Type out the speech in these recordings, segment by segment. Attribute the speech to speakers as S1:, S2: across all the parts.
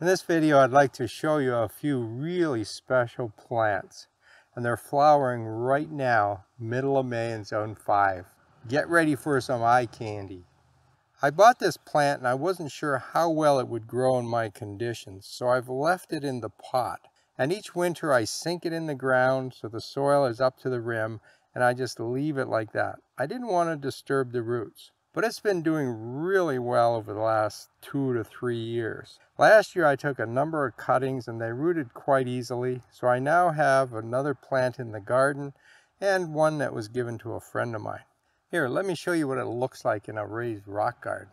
S1: In this video I'd like to show you a few really special plants and they're flowering right now middle of May in zone 5. Get ready for some eye candy. I bought this plant and I wasn't sure how well it would grow in my conditions so I've left it in the pot and each winter I sink it in the ground so the soil is up to the rim and I just leave it like that. I didn't want to disturb the roots but it's been doing really well over the last two to three years. Last year I took a number of cuttings and they rooted quite easily, so I now have another plant in the garden and one that was given to a friend of mine. Here, let me show you what it looks like in a raised rock garden.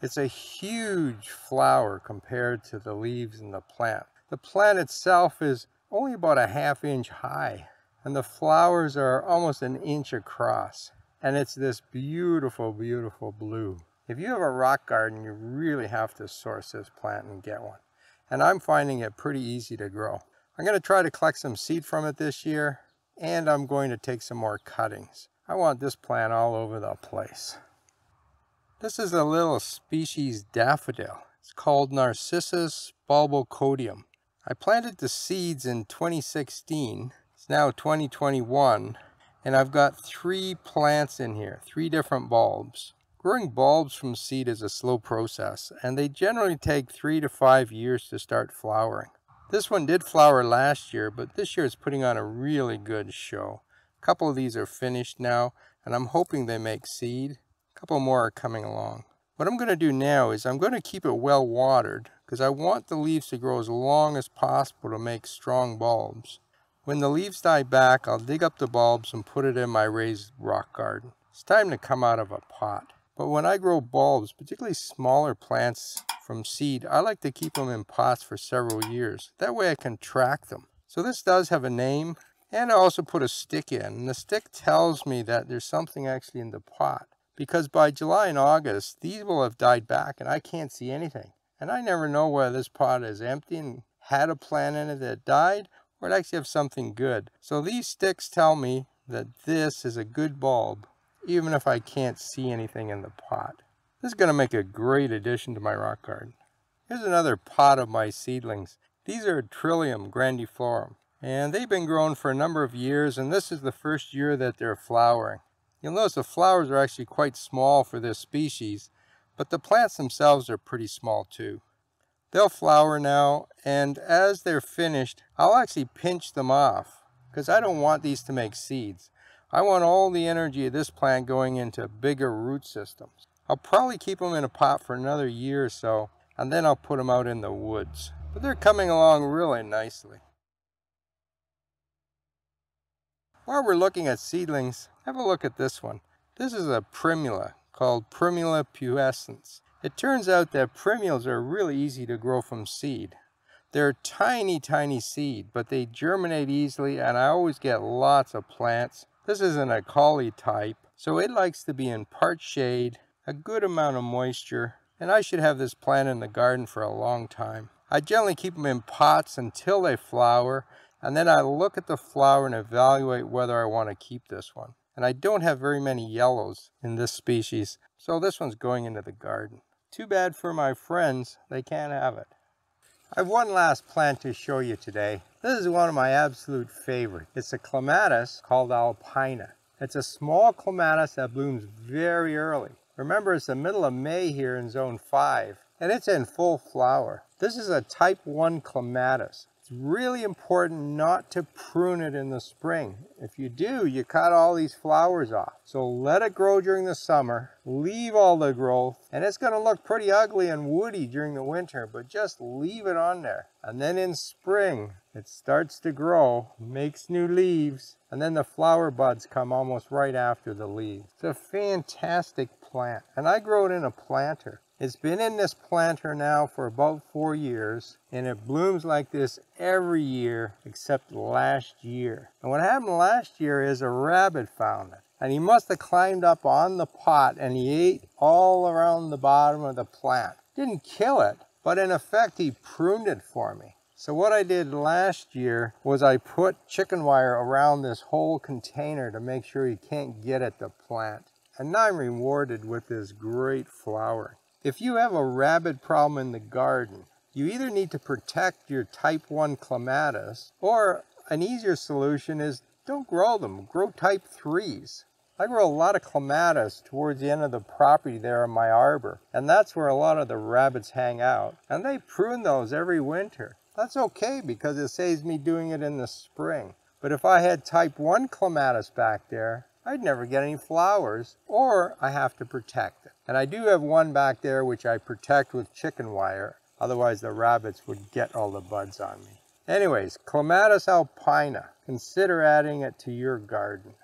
S1: It's a huge flower compared to the leaves in the plant. The plant itself is only about a half inch high and the flowers are almost an inch across and it's this beautiful, beautiful blue. If you have a rock garden, you really have to source this plant and get one. And I'm finding it pretty easy to grow. I'm going to try to collect some seed from it this year, and I'm going to take some more cuttings. I want this plant all over the place. This is a little species daffodil. It's called Narcissus bulbocodium. I planted the seeds in 2016. It's now 2021 and I've got three plants in here, three different bulbs. Growing bulbs from seed is a slow process, and they generally take three to five years to start flowering. This one did flower last year, but this year it's putting on a really good show. A couple of these are finished now, and I'm hoping they make seed. A couple more are coming along. What I'm going to do now is I'm going to keep it well watered, because I want the leaves to grow as long as possible to make strong bulbs. When the leaves die back, I'll dig up the bulbs and put it in my raised rock garden. It's time to come out of a pot. But when I grow bulbs, particularly smaller plants from seed, I like to keep them in pots for several years. That way I can track them. So this does have a name, and I also put a stick in. And the stick tells me that there's something actually in the pot. Because by July and August, these will have died back and I can't see anything. And I never know whether this pot is empty and had a plant in it that died, or it actually have something good. So these sticks tell me that this is a good bulb, even if I can't see anything in the pot. This is going to make a great addition to my rock garden. Here's another pot of my seedlings. These are Trillium grandiflorum, and they've been grown for a number of years, and this is the first year that they're flowering. You'll notice the flowers are actually quite small for this species, but the plants themselves are pretty small too. They'll flower now, and as they're finished, I'll actually pinch them off because I don't want these to make seeds. I want all the energy of this plant going into bigger root systems. I'll probably keep them in a pot for another year or so, and then I'll put them out in the woods. But they're coming along really nicely. While we're looking at seedlings, have a look at this one. This is a primula called Primula pubescens. It turns out that primulas are really easy to grow from seed. They're tiny, tiny seed, but they germinate easily and I always get lots of plants. This isn't a Acaulis type, so it likes to be in part shade, a good amount of moisture, and I should have this plant in the garden for a long time. I generally keep them in pots until they flower, and then I look at the flower and evaluate whether I want to keep this one. And I don't have very many yellows in this species, so this one's going into the garden. Too bad for my friends, they can't have it. I have one last plant to show you today. This is one of my absolute favorites. It's a clematis called alpina. It's a small clematis that blooms very early. Remember, it's the middle of May here in zone 5, and it's in full flower. This is a type 1 clematis. It's really important not to prune it in the spring. If you do, you cut all these flowers off. So let it grow during the summer, leave all the growth, and it's gonna look pretty ugly and woody during the winter, but just leave it on there. And then in spring, it starts to grow, makes new leaves, and then the flower buds come almost right after the leaves. It's a fantastic plant, and I grow it in a planter. It's been in this planter now for about four years and it blooms like this every year except last year. And what happened last year is a rabbit found it and he must have climbed up on the pot and he ate all around the bottom of the plant. Didn't kill it, but in effect he pruned it for me. So what I did last year was I put chicken wire around this whole container to make sure he can't get at the plant. And now I'm rewarded with this great flowering. If you have a rabbit problem in the garden, you either need to protect your type 1 clematis or an easier solution is don't grow them, grow type 3s. I grow a lot of clematis towards the end of the property there in my arbor, and that's where a lot of the rabbits hang out. And they prune those every winter. That's okay because it saves me doing it in the spring. But if I had type 1 clematis back there, I'd never get any flowers, or I have to protect. And I do have one back there which I protect with chicken wire, otherwise the rabbits would get all the buds on me. Anyways, Clematis alpina, consider adding it to your garden.